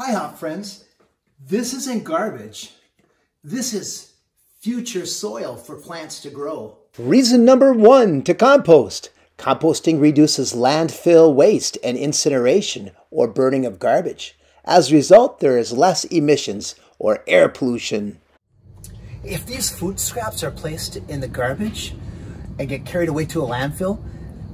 Hi, Hop friends. This isn't garbage. This is future soil for plants to grow. Reason number one to compost. Composting reduces landfill waste and incineration or burning of garbage. As a result, there is less emissions or air pollution. If these food scraps are placed in the garbage and get carried away to a landfill,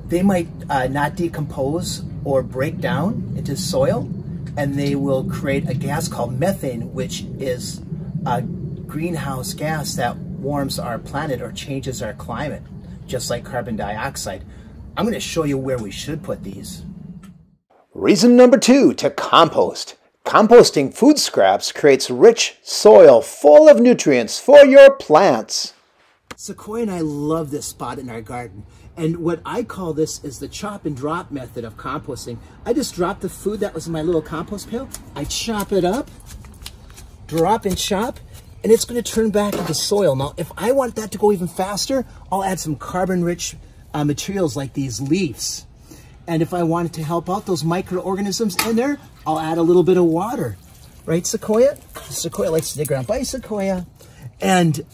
they might uh, not decompose or break down into soil and they will create a gas called methane, which is a greenhouse gas that warms our planet or changes our climate, just like carbon dioxide. I'm going to show you where we should put these. Reason number two to compost. Composting food scraps creates rich soil full of nutrients for your plants. Sequoia and I love this spot in our garden. And what I call this is the chop and drop method of composting. I just drop the food that was in my little compost pail. I chop it up, drop and chop, and it's going to turn back into soil. Now, if I want that to go even faster, I'll add some carbon-rich uh, materials like these leaves. And if I wanted to help out those microorganisms in there, I'll add a little bit of water. Right, Sequoia? Sequoia likes to dig around. Bye, Sequoia. And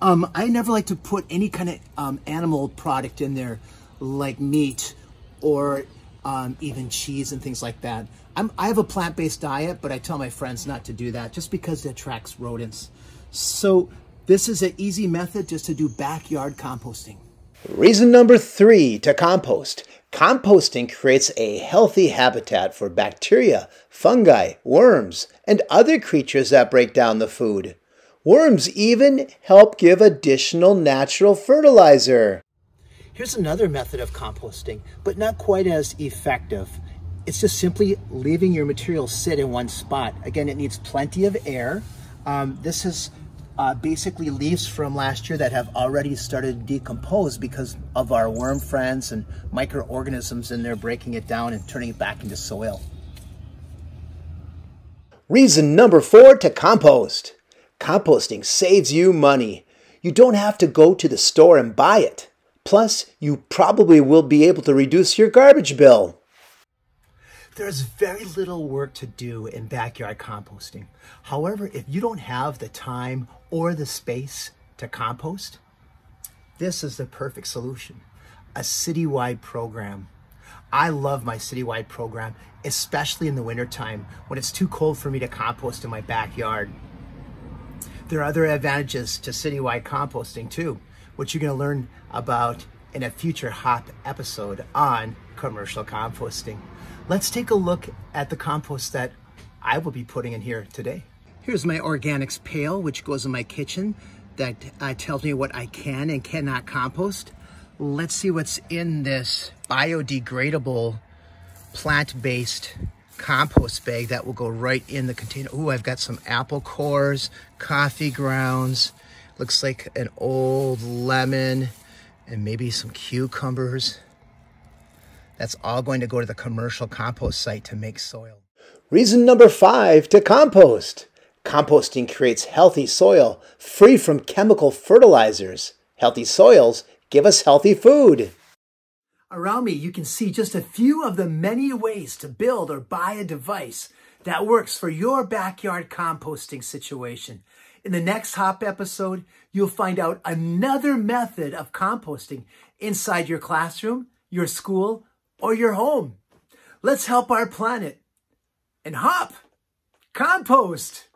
um, I never like to put any kind of um, animal product in there, like meat or um, even cheese and things like that. I'm, I have a plant-based diet, but I tell my friends not to do that just because it attracts rodents. So this is an easy method just to do backyard composting. Reason number three to compost. Composting creates a healthy habitat for bacteria, fungi, worms, and other creatures that break down the food. Worms even help give additional natural fertilizer. Here's another method of composting, but not quite as effective. It's just simply leaving your material sit in one spot. Again, it needs plenty of air. Um, this is uh, basically leaves from last year that have already started to decompose because of our worm friends and microorganisms in there breaking it down and turning it back into soil. Reason number four to compost. Composting saves you money. You don't have to go to the store and buy it. Plus, you probably will be able to reduce your garbage bill. There's very little work to do in backyard composting. However, if you don't have the time or the space to compost, this is the perfect solution. A citywide program. I love my citywide program, especially in the wintertime when it's too cold for me to compost in my backyard. There are other advantages to citywide composting too, which you're going to learn about in a future HOP episode on commercial composting. Let's take a look at the compost that I will be putting in here today. Here's my organics pail, which goes in my kitchen that uh, tells me what I can and cannot compost. Let's see what's in this biodegradable plant-based compost bag that will go right in the container. Ooh, I've got some apple cores, coffee grounds, looks like an old lemon, and maybe some cucumbers. That's all going to go to the commercial compost site to make soil. Reason number five to compost. Composting creates healthy soil free from chemical fertilizers. Healthy soils give us healthy food. Around me, you can see just a few of the many ways to build or buy a device that works for your backyard composting situation. In the next HOP episode, you'll find out another method of composting inside your classroom, your school, or your home. Let's help our planet and hop, compost.